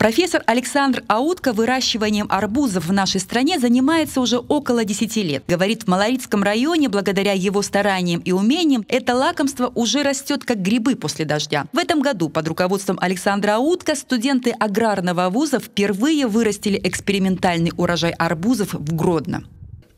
Профессор Александр Аутко выращиванием арбузов в нашей стране занимается уже около 10 лет. Говорит, в Малоритском районе, благодаря его стараниям и умениям, это лакомство уже растет как грибы после дождя. В этом году под руководством Александра Аутко студенты аграрного вуза впервые вырастили экспериментальный урожай арбузов в Гродно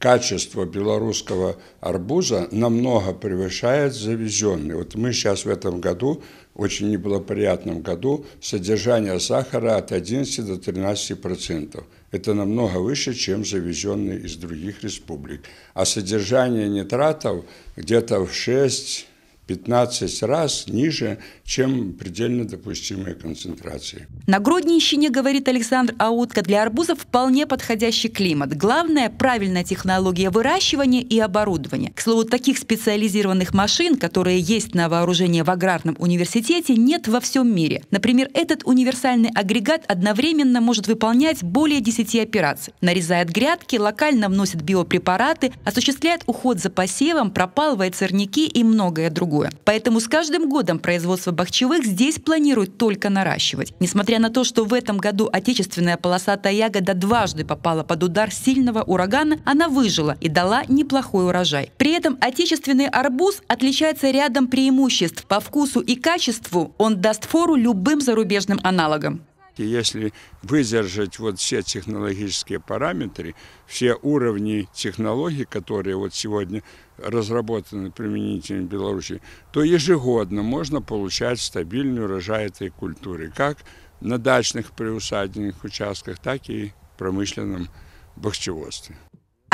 качество белорусского арбуза намного превышает завезенный. Вот мы сейчас в этом году, очень неблагоприятном году, содержание сахара от 11 до 13 процентов. Это намного выше, чем завезенный из других республик. А содержание нитратов где-то в 6 15 раз ниже, чем предельно допустимые концентрации. На Гродненщине, говорит Александр Аутко, для арбузов вполне подходящий климат. Главное – правильная технология выращивания и оборудования. К слову, таких специализированных машин, которые есть на вооружении в аграрном университете, нет во всем мире. Например, этот универсальный агрегат одновременно может выполнять более 10 операций. Нарезает грядки, локально вносит биопрепараты, осуществляет уход за посевом, пропалывает сорняки и многое другое другое. Поэтому с каждым годом производство бахчевых здесь планируют только наращивать. Несмотря на то, что в этом году отечественная полосатая ягода дважды попала под удар сильного урагана, она выжила и дала неплохой урожай. При этом отечественный арбуз отличается рядом преимуществ по вкусу и качеству. Он даст фору любым зарубежным аналогам. И если выдержать вот все технологические параметры, все уровни технологий, которые вот сегодня разработаны применительно в Беларуси, то ежегодно можно получать стабильный урожай этой культуры, как на дачных приусадебных участках, так и в промышленном бахчеводстве.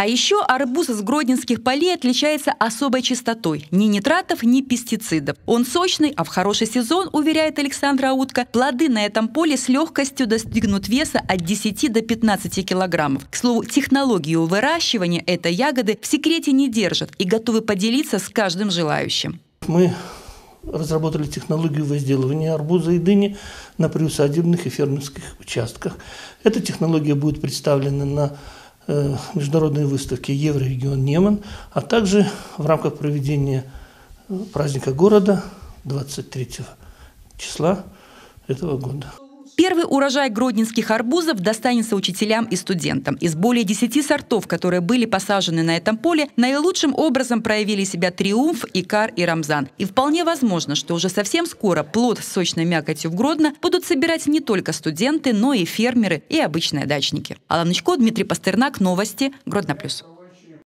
А еще арбуз из гродненских полей отличается особой чистотой. Ни нитратов, ни пестицидов. Он сочный, а в хороший сезон, уверяет Александр Аутко, плоды на этом поле с легкостью достигнут веса от 10 до 15 килограммов. К слову, технологию выращивания этой ягоды в секрете не держат и готовы поделиться с каждым желающим. Мы разработали технологию возделывания арбуза и дыни на приусадебных и фермерских участках. Эта технология будет представлена на международной выставки Еврорегион Неман, а также в рамках проведения э, праздника города 23 числа этого года. Первый урожай гродненских арбузов достанется учителям и студентам. Из более 10 сортов, которые были посажены на этом поле, наилучшим образом проявили себя Триумф, Икар и Рамзан. И вполне возможно, что уже совсем скоро плод с сочной мякотью в Гродно будут собирать не только студенты, но и фермеры и обычные дачники. Алла Нычко, Дмитрий Пастернак, Новости, Гродно+. плюс.